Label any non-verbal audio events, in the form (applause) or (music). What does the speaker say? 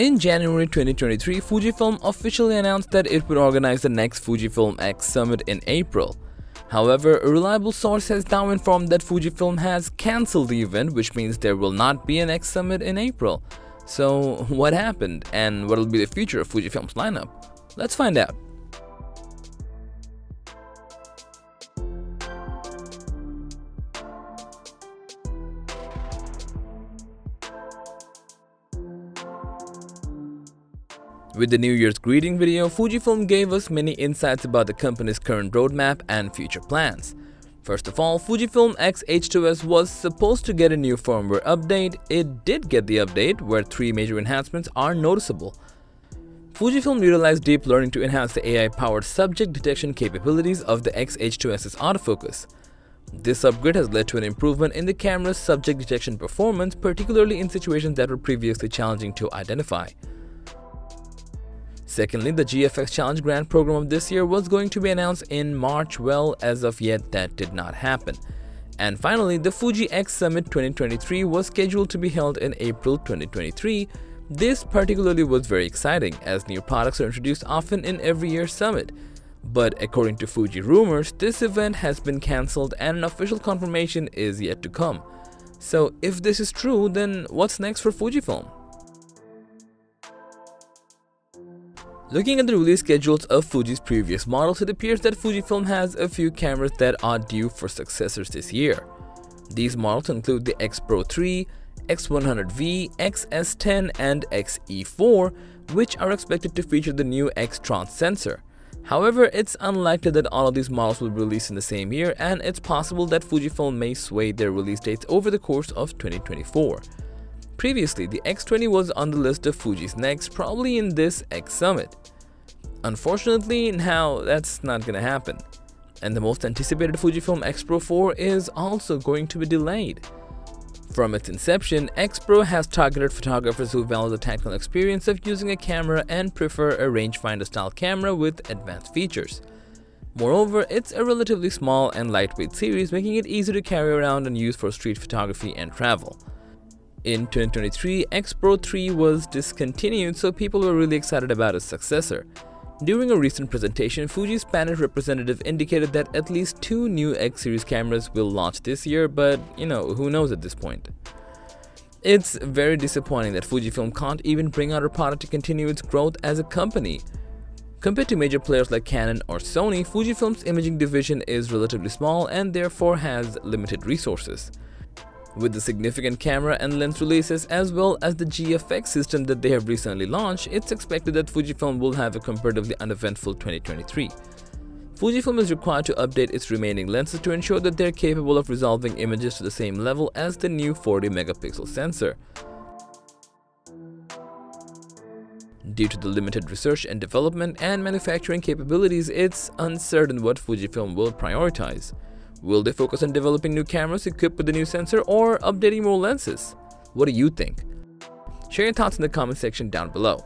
In January 2023, Fujifilm officially announced that it would organize the next Fujifilm X Summit in April. However, a reliable source has now informed that Fujifilm has cancelled the event, which means there will not be an X Summit in April. So, (laughs) what happened, and what will be the future of Fujifilm's lineup? Let's find out. With the New Year's greeting video, Fujifilm gave us many insights about the company's current roadmap and future plans. First of all, Fujifilm X-H2S was supposed to get a new firmware update. It did get the update, where three major enhancements are noticeable. Fujifilm utilized deep learning to enhance the AI-powered subject detection capabilities of the X-H2S's autofocus. This upgrade has led to an improvement in the camera's subject detection performance, particularly in situations that were previously challenging to identify. Secondly, the GFX Challenge Grant program of this year was going to be announced in March, well, as of yet that did not happen. And finally, the Fuji X Summit 2023 was scheduled to be held in April 2023. This particularly was very exciting, as new products are introduced often in every year's summit. But according to Fuji rumors, this event has been cancelled and an official confirmation is yet to come. So if this is true, then what's next for Fujifilm? Looking at the release schedules of Fuji's previous models, it appears that Fujifilm has a few cameras that are due for successors this year. These models include the X Pro 3, X100V, XS10 and XE4, which are expected to feature the new X-Trans sensor. However, it's unlikely that all of these models will release in the same year and it's possible that Fujifilm may sway their release dates over the course of 2024. Previously, the XS20 was on the list of Fuji's next, probably in this X Summit. Unfortunately, now that's not gonna happen. And the most anticipated Fujifilm X Pro 4 is also going to be delayed. From its inception, X Pro has targeted photographers who value the technical experience of using a camera and prefer a rangefinder style camera with advanced features. Moreover, it's a relatively small and lightweight series, making it easy to carry around and use for street photography and travel. In 2023, X Pro 3 was discontinued, so people were really excited about its successor. During a recent presentation, Fuji's Spanish representative indicated that at least two new X series cameras will launch this year, but you know, who knows at this point. It's very disappointing that Fujifilm can't even bring out a product to continue its growth as a company. Compared to major players like Canon or Sony, Fujifilm's imaging division is relatively small and therefore has limited resources. With the significant camera and lens releases as well as the GFX system that they have recently launched, it's expected that Fujifilm will have a comparatively uneventful 2023. Fujifilm is required to update its remaining lenses to ensure that they're capable of resolving images to the same level as the new 40 megapixel sensor. Due to the limited research and development and manufacturing capabilities, it's uncertain what Fujifilm will prioritize. Will they focus on developing new cameras equipped with the new sensor or updating more lenses? What do you think? Share your thoughts in the comment section down below.